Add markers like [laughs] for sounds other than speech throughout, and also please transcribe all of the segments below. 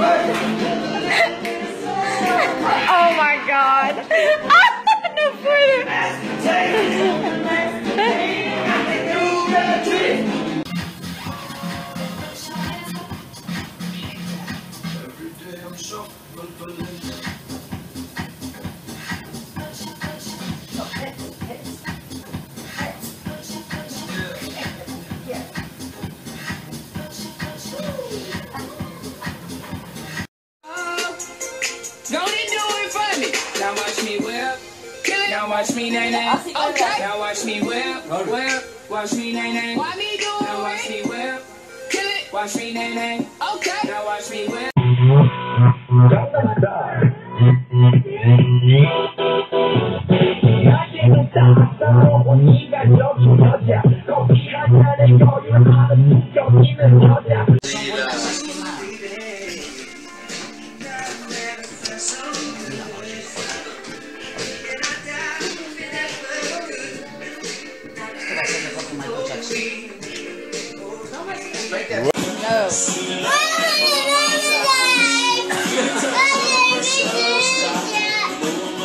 [laughs] Oh my god. [laughs] Now watch me nae nae. Okay. Now watch me whip. Whip. Watch me nae nae. Why me do it? Now watch me whip. Kill it. Watch me nae nae. Okay. Now watch me whip.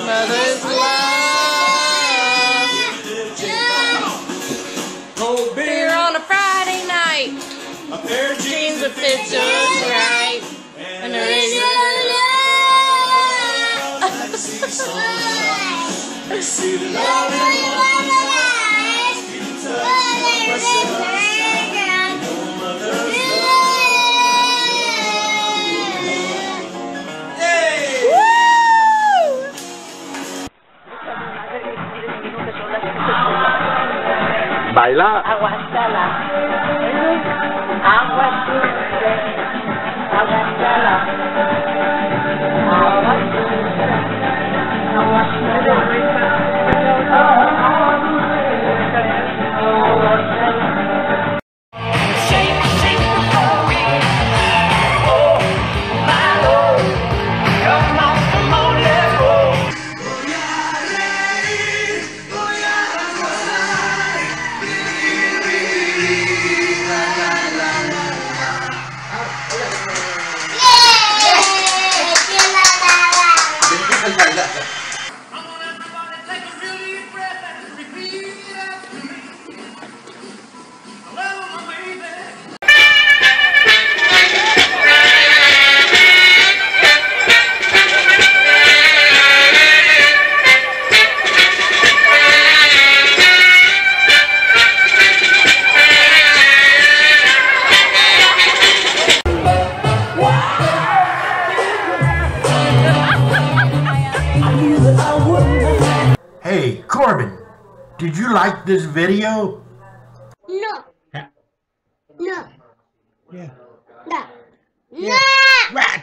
Mother's love. Cold beer, on a Friday night. a pair of Jeans that fit just right. And the radio. [laughs] See the love Baila. Aguantala. Aguantala. Aguantala. nada. Corbin, did you like this video? No. Yeah. No. Yeah. No. No. Yeah.